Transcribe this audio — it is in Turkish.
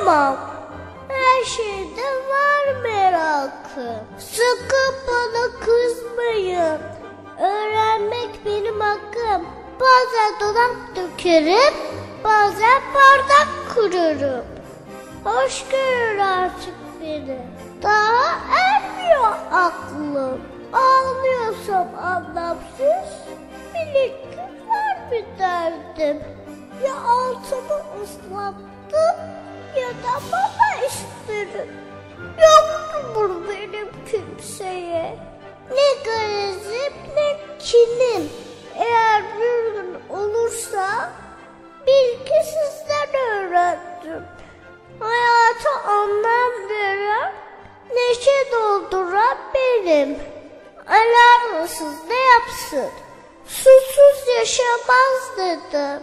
Duramam. Her şeyde var merakım. Sakın bana kızmayın. Öğrenmek benim hakkım. Bazen dolap dökerim, bazen bardak kurarım. Hoş görür artık beni. Daha ermiyor aklım. Ağlıyorsam anlamsız, minik var bir derdim. Ya altımı ıslattım ya da baba isterim. Yoktur benim kimseye. Ne garezim ne kinim. Eğer bir gün olursa bil ki sizden öğrendim. Hayata anlam veren, neşe dolduran benim. Alarmsız ne yapsın? Susuz yaşamaz dedim.